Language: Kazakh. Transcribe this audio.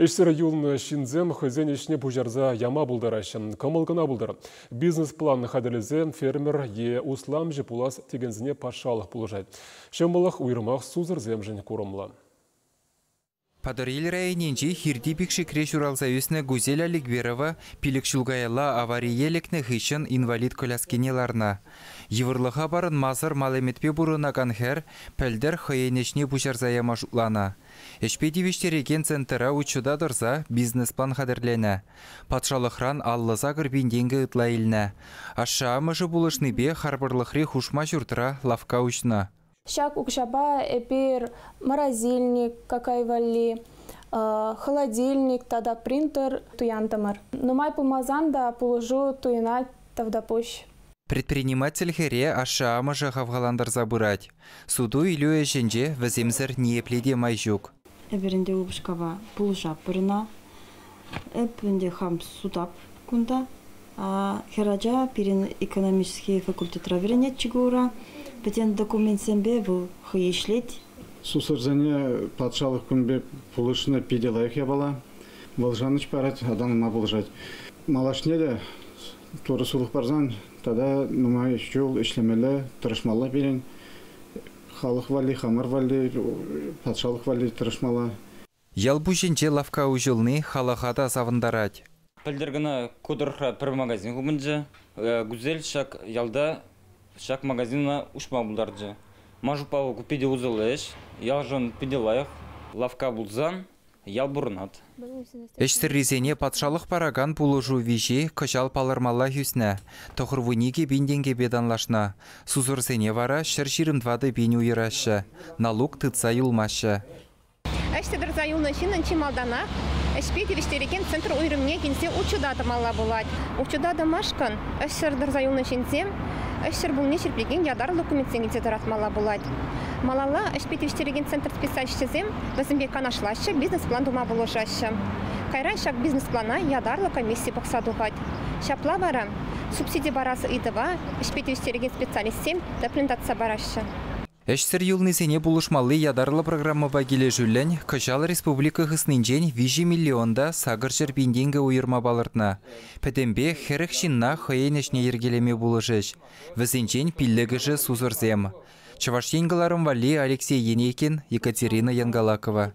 Эшсер юлны шинзем хызен ішіне бұжарза яма бұлдарашын. Камылғына бұлдар. Бизнес план қаділізем фермер е услам жепулас тегензіне пашалық бұлжайды. Шымылық уйрымақ сузыр земжін көрімлі. Падырел районенче хирди пикши крешурал союзна Гузеля Лигверова пилік шулгайла авариелікні хышын инвалид коляскенеларна. Евырлыға барын мазыр малеметпе бұрына канхер пәлдер хыйенешне бұшарзая машутлана. Эшпе дивиштереген центра учуда дырза бизнес-план қадырлені. Патшалықран аллыза кірбенденгі ытлайылны. Аша амыжы бұлышны бе хушма жүртіра лавка учна. Шак укшаба эпир морозильник какайвали, э, холодильник, тада принтер туянтамар. Нумай помазанда положу туина тавда пуш. Предприниматель хере аша амыжы хавгаландар забырать. Суду илю эшенже віземзір неепледе майжук. Эберінде упшкава пулжа пырына, эпінде хам судап кунда, а хераджа пирин экономический факультет раверенет чигура, Бітен документ сенбе бұл хыйешлет. Сусырзане патшалық күнбе пулышны пиделайық ябала. Волжаныч парат аданыма болжать. Малашне де туры сулық барзан, тада нума жол ішлемелі тұрышмалы берен. Халық вали, хамыр вали, патшалық вали тұрышмалы. Ял бұшынче лавка ұжылны халахада савындарать. Пілдіргіні кудырға бір магазин ғымынжы, гүзел шак ялда шак магазина ушма булдарджы. Мажу паву купиде узылыш, ялжон пиделайық, лавка булзан, ял бурнат. Эштірризене патшалық параган пулужу вижи кышал палырмалла хүсні. Тоқырвуниге бинденге беданлашна. Сузырсене вара шыр двады бин уйрашы. Налук тытса юлмашы. Шинын чималдана, әшпеті вештереген центр уйрымне кенсе учуда тамалла болад. Учуда дамашкан, әшшер бұл нешірплеген ядар документсен кенсе таратмалла болад. Малалла әшпеті вештереген центр специалистезем, бізімбе канашлашы бизнес-план дума болушашы. Кайрай шак бизнес-плана ядарлы комиссия бақсадуғад. Шапла бара, субсидия барасы идыва, әшпеті вештереген специалистсем документация барашы. Эшсір юлнысене булышмалы ядарлы программа багиле жүллән Кышал республика хыснынчен 5 миллионда сагыр жыр бинденгі уйырма балыртна. Пәтембе херек шинна хыйенешне ергелеме булышыш. Візінчен пиллегіжі сузырзем. Чаваш вали Алексей Енекин, Екатерина Янгалакова.